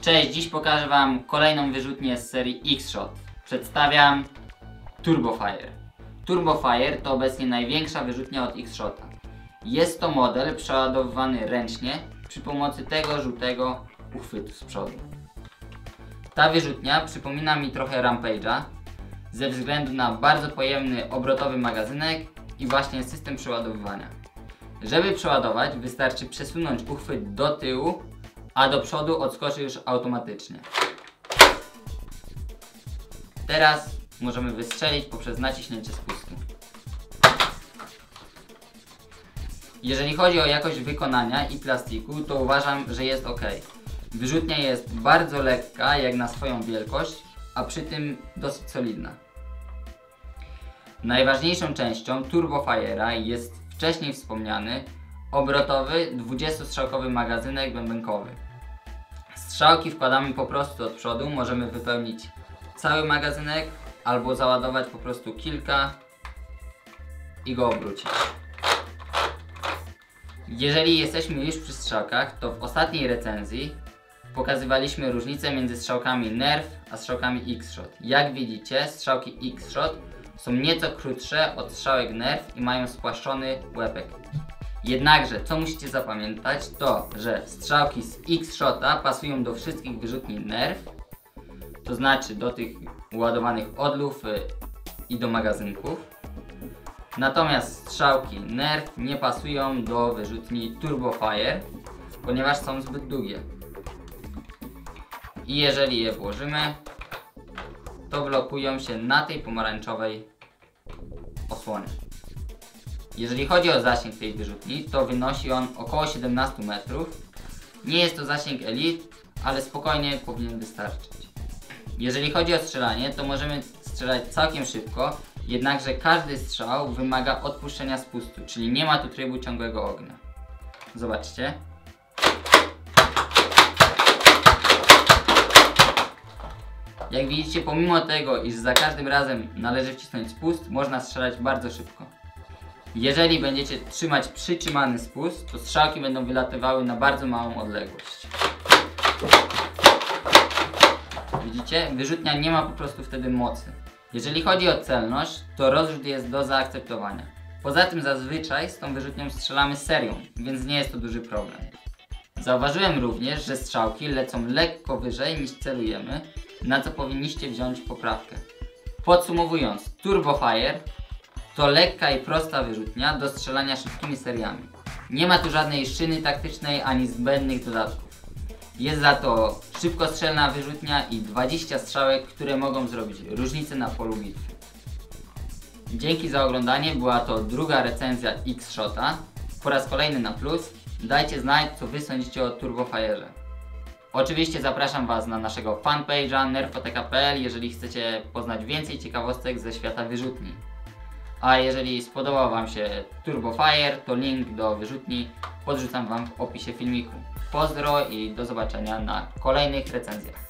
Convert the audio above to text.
Cześć, dziś pokażę Wam kolejną wyrzutnię z serii X-Shot. Przedstawiam Turbofire. Turbofire to obecnie największa wyrzutnia od X-Shota. Jest to model przeładowywany ręcznie przy pomocy tego żółtego uchwytu z przodu. Ta wyrzutnia przypomina mi trochę Rampage'a ze względu na bardzo pojemny obrotowy magazynek i właśnie system przeładowywania. Żeby przeładować wystarczy przesunąć uchwyt do tyłu a do przodu odskoczy już automatycznie. Teraz możemy wystrzelić poprzez naciśnięcie spustu. Jeżeli chodzi o jakość wykonania i plastiku, to uważam, że jest ok. Wyrzutnia jest bardzo lekka, jak na swoją wielkość, a przy tym dosyć solidna. Najważniejszą częścią Turbofire'a jest wcześniej wspomniany obrotowy 20-strzałkowy magazynek bębenkowy. Strzałki wkładamy po prostu od przodu, możemy wypełnić cały magazynek albo załadować po prostu kilka i go obrócić. Jeżeli jesteśmy już przy strzałkach, to w ostatniej recenzji pokazywaliśmy różnicę między strzałkami Nerf a strzałkami X-Shot. Jak widzicie, strzałki X-Shot są nieco krótsze od strzałek Nerf i mają spłaszczony łepek. Jednakże, co musicie zapamiętać, to, że strzałki z X-Shota pasują do wszystkich wyrzutni Nerf, to znaczy do tych ładowanych od lufy i do magazynków. Natomiast strzałki Nerf nie pasują do wyrzutni Turbofire, ponieważ są zbyt długie. I jeżeli je włożymy, to blokują się na tej pomarańczowej osłonie. Jeżeli chodzi o zasięg tej wyrzutni, to wynosi on około 17 metrów. Nie jest to zasięg Elite, ale spokojnie powinien wystarczyć. Jeżeli chodzi o strzelanie, to możemy strzelać całkiem szybko, jednakże każdy strzał wymaga odpuszczenia spustu, czyli nie ma tu trybu ciągłego ognia. Zobaczcie. Jak widzicie, pomimo tego, iż za każdym razem należy wcisnąć spust, można strzelać bardzo szybko. Jeżeli będziecie trzymać przytrzymany spust, to strzałki będą wylatywały na bardzo małą odległość. Widzicie? Wyrzutnia nie ma po prostu wtedy mocy. Jeżeli chodzi o celność, to rozrzut jest do zaakceptowania. Poza tym zazwyczaj z tą wyrzutnią strzelamy serią, więc nie jest to duży problem. Zauważyłem również, że strzałki lecą lekko wyżej niż celujemy, na co powinniście wziąć poprawkę. Podsumowując, Turbofire to lekka i prosta wyrzutnia do strzelania szybkimi seriami. Nie ma tu żadnej szyny taktycznej ani zbędnych dodatków. Jest za to szybkostrzelna wyrzutnia i 20 strzałek, które mogą zrobić różnicę na polu bitwy. Dzięki za oglądanie, była to druga recenzja X-Shota. Po raz kolejny na plus. Dajcie znać, co Wy sądzicie o Turbofire'ze. Oczywiście zapraszam Was na naszego fanpage'a nerfoteka.pl, jeżeli chcecie poznać więcej ciekawostek ze świata wyrzutni. A jeżeli spodobał Wam się Turbofire, to link do wyrzutni podrzucam Wam w opisie filmiku. Pozdro i do zobaczenia na kolejnych recenzjach.